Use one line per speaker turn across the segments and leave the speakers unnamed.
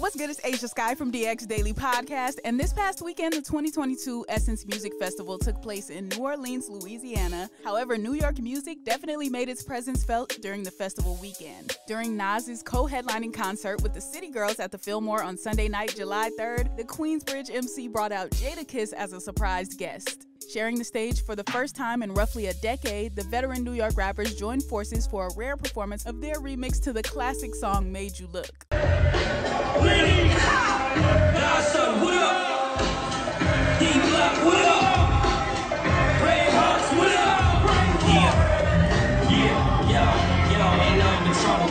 What's good? It's Ashia Skye from DX Daily Podcast. And this past weekend, the 2022 Essence Music Festival took place in New Orleans, Louisiana. However, New York music definitely made its presence felt during the festival weekend. During Nas's co headlining concert with the City Girls at the Fillmore on Sunday night, July 3rd, the Queensbridge MC brought out Jadakiss as a surprise guest. Sharing the stage for the first time in roughly a decade, the veteran New York rappers joined forces for a rare performance of their remix to the classic song Made You Look.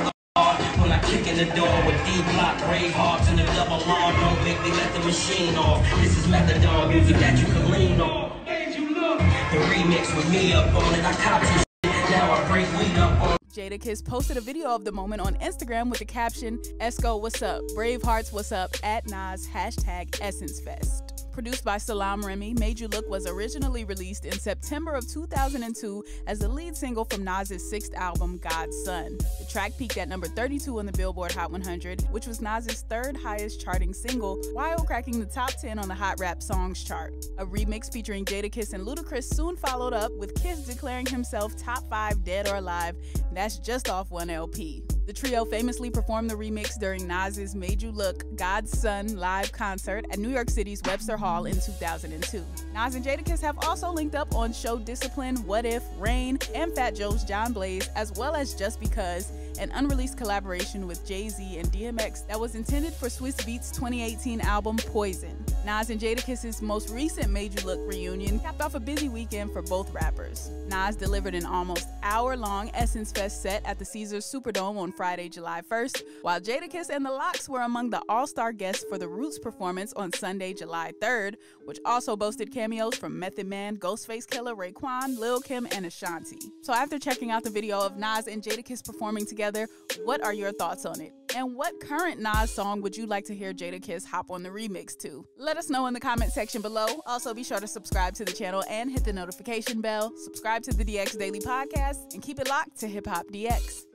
The heart. When I kick in the door with D block, brave and the double R. Don't make me let the machine off. This is methadone music that you can lean on. The remix with me up on it, I cop some shit. Now I break weed
Jadakiss posted a video of the moment on Instagram with the caption, Esco, what's up? Bravehearts, what's up? At Nas, hashtag Essence Fest. Produced by Salaam Remi, Made You Look was originally released in September of 2002 as the lead single from Nas's sixth album, God's Son. The track peaked at number 32 on the Billboard Hot 100, which was Nas's third highest charting single, while cracking the top 10 on the Hot Rap Songs chart. A remix featuring Jadakiss and Ludacris soon followed up, with Kiss declaring himself top 5 dead or alive, and that's just off one LP. The trio famously performed the remix during Nas's Made You Look God's Son live concert at New York City's Webster Hall in 2002. Nas and Jadakiss have also linked up on Show Discipline, What If, Rain, and Fat Joe's John Blaze, as well as Just Because, an unreleased collaboration with Jay Z and DMX that was intended for Swizz Beatz' 2018 album Poison. Nas and Jadakiss's most recent Made You Look reunion capped off a busy weekend for both rappers. Nas delivered an almost hour long Essence Fest set at the Caesars Superdome on Friday, July 1st, while Jadakiss and the LOX were among the all star guests for the Roots performance on Sunday, July 3rd, which also boasted cameos from Method Man, Ghostface Killah, Raekwon, Lil Kim, and Ashanti. So after checking out the video of Nas and Jadakiss performing together, what are your thoughts on it? And what current Nas song would you like to hear Jadakiss hop on the remix to? Let us know in the comment section below. Also, be sure to subscribe to the channel and hit the notification bell. Subscribe to the DX Daily Podcast and keep it locked to Hip Hop DX.